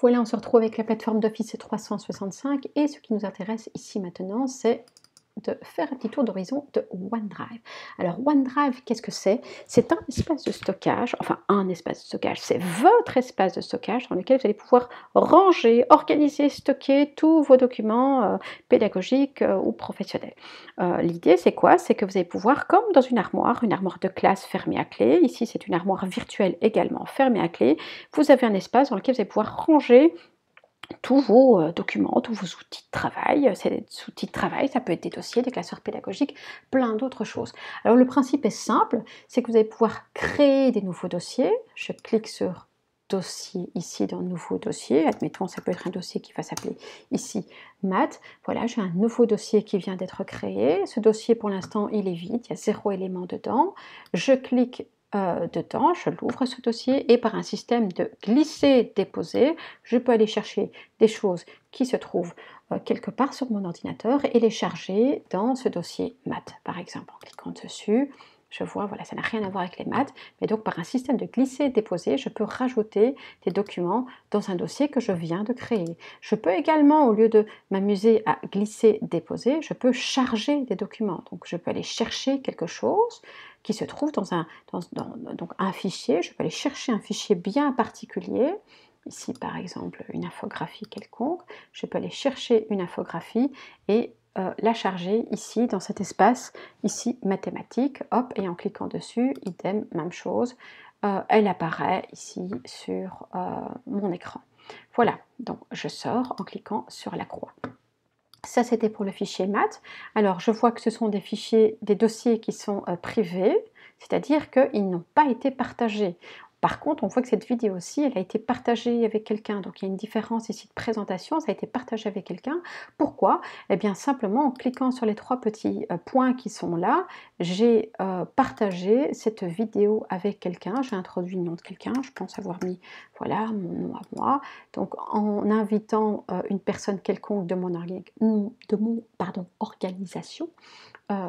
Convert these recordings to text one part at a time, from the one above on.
Voilà, on se retrouve avec la plateforme d'Office 365 et ce qui nous intéresse ici maintenant, c'est de faire un petit tour d'horizon de OneDrive. Alors OneDrive, qu'est-ce que c'est? C'est un espace de stockage, enfin un espace de stockage, c'est votre espace de stockage dans lequel vous allez pouvoir ranger, organiser, stocker tous vos documents euh, pédagogiques euh, ou professionnels. Euh, l'idée, c'est quoi? C'est que vous allez pouvoir, comme dans une armoire, une armoire de classe fermée à clé, ici c'est une armoire virtuelle également fermée à clé, vous avez un espace dans lequel vous allez pouvoir ranger tous vos euh, documents, tous vos outils de travail. Ces outils de travail, ça peut être des dossiers, des classeurs pédagogiques, plein d'autres choses. Alors le principe est simple, c'est que vous allez pouvoir créer des nouveaux dossiers. Je clique sur dossier ici dans nouveau dossier. Admettons, ça peut être un dossier qui va s'appeler ici maths. Voilà, j'ai un nouveau dossier qui vient d'être créé. Ce dossier, pour l'instant, il est vide, il y a zéro élément dedans. Je clique euh, dedans, je l'ouvre ce dossier et par un système de glisser-déposer, je peux aller chercher des choses qui se trouvent euh, quelque part sur mon ordinateur et les charger dans ce dossier maths, par exemple. En cliquant dessus, je vois, voilà, ça n'a rien à voir avec les maths, mais donc par un système de glisser-déposer, je peux rajouter des documents dans un dossier que je viens de créer. Je peux également, au lieu de m'amuser à glisser-déposer, je peux charger des documents. Donc je peux aller chercher quelque chose qui se trouve dans un, donc un fichier, je peux aller chercher un fichier bien particulier, ici par exemple une infographie quelconque, je peux aller chercher une infographie et euh, la charger ici dans cet espace ici mathématique, hop, et en cliquant dessus, idem, même chose, euh, elle apparaît ici sur euh, mon écran. Voilà, donc je sors en cliquant sur la croix. Ça, c'était pour le fichier maths. Alors, je vois que ce sont des fichiers, des dossiers qui sont privés, c'est-à-dire qu'ils n'ont pas été partagés. Par contre, on voit que cette vidéo aussi, elle a été partagée avec quelqu'un. Donc, il y a une différence ici de présentation. Ça a été partagé avec quelqu'un. Pourquoi? Eh bien, simplement en cliquant sur les trois petits euh, points qui sont là, j'ai euh, partagé cette vidéo avec quelqu'un. J'ai introduit le nom de quelqu'un. Je pense avoir mis, voilà, mon nom à moi. Donc, en invitant euh, une personne quelconque de mon, organisation,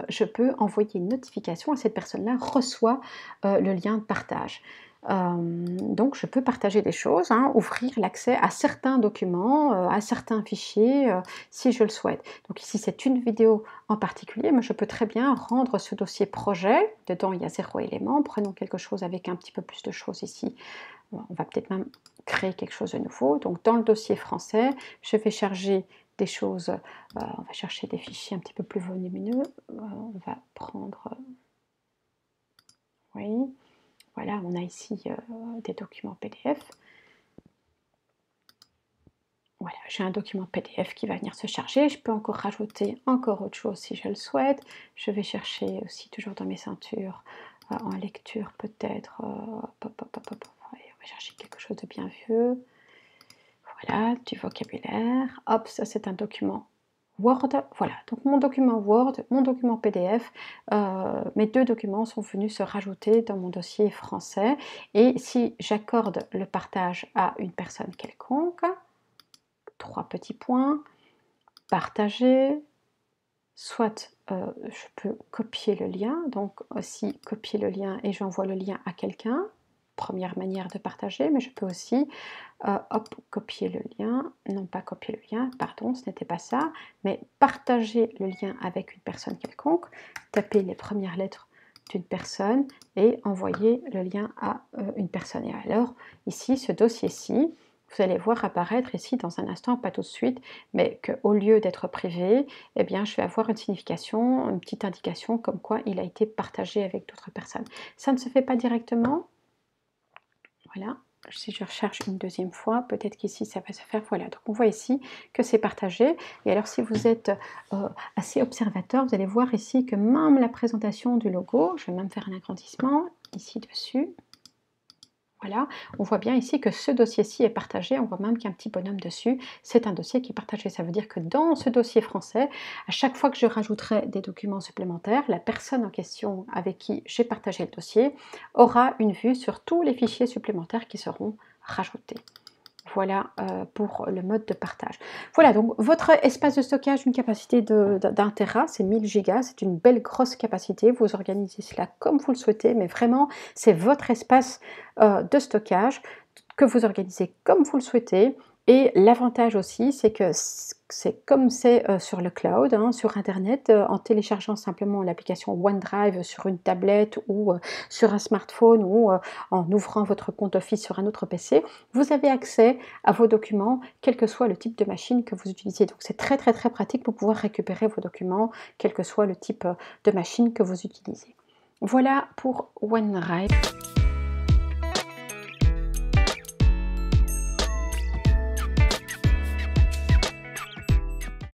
je peux envoyer une notification et cette personne-là reçoit le lien de partage. Euh, donc je peux partager des choses, hein, ouvrir l'accès à certains documents, euh, à certains fichiers euh, si je le souhaite. Donc ici c'est une vidéo en particulier, mais je peux très bien rendre ce dossier projet. Dedans il y a zéro élément. Prenons quelque chose avec un petit peu plus de choses ici. On va peut-être même créer quelque chose de nouveau. Donc dans le dossier français, je vais charger des choses, on va chercher des fichiers un petit peu plus volumineux. on va prendre, oui, voilà, on a ici euh, des documents PDF. Voilà, j'ai un document PDF qui va venir se charger. Je peux encore rajouter encore autre chose si je le souhaite. Je vais chercher aussi toujours dans mes ceintures euh, en lecture peut-être. Euh, on va chercher quelque chose de bien vieux. Voilà, du vocabulaire. Hop, ça c'est un document Word, voilà, donc mon document Word, mon document PDF, euh, mes deux documents sont venus se rajouter dans mon dossier français. Et si j'accorde le partage à une personne quelconque, trois petits points, partager, soit euh, je peux copier le lien, donc aussi copier le lien et j'envoie le lien à quelqu'un, première manière de partager, mais je peux aussi euh, hop, copier le lien, non pas copier le lien, pardon, ce n'était pas ça, mais partager le lien avec une personne quelconque, taper les premières lettres d'une personne et envoyer le lien à euh, une personne. Et alors, ici, ce dossier-ci, vous allez voir apparaître ici dans un instant, pas tout de suite, mais qu'au lieu d'être privé, eh bien, je vais avoir une signification, une petite indication comme quoi il a été partagé avec d'autres personnes. Ça ne se fait pas directement, voilà, si je recherche une deuxième fois, peut-être qu'ici ça va se faire. Voilà, donc on voit ici que c'est partagé. Et alors si vous êtes euh, assez observateur, vous allez voir ici que même la présentation du logo, je vais même faire un agrandissement ici dessus. Voilà, on voit bien ici que ce dossier-ci est partagé, on voit même qu'il y a un petit bonhomme dessus, c'est un dossier qui est partagé. Ça veut dire que dans ce dossier français, à chaque fois que je rajouterai des documents supplémentaires, la personne en question avec qui j'ai partagé le dossier aura une vue sur tous les fichiers supplémentaires qui seront rajoutés. Voilà euh, pour le mode de partage. Voilà, donc votre espace de stockage, une capacité d'un Tera, c'est 1000 gigas, c'est une belle grosse capacité. Vous organisez cela comme vous le souhaitez, mais vraiment, c'est votre espace euh, de stockage que vous organisez comme vous le souhaitez Et l'avantage aussi, c'est que c'est comme c'est euh, sur le cloud, hein, sur Internet, euh, en téléchargeant simplement l'application OneDrive sur une tablette ou euh, sur un smartphone ou en ouvrant votre compte Office sur un autre PC, vous avez accès à vos documents, quel que soit le type de machine que vous utilisez. Donc c'est très très très pratique pour pouvoir récupérer vos documents, quel que soit le type de machine que vous utilisez. Voilà pour OneDrive.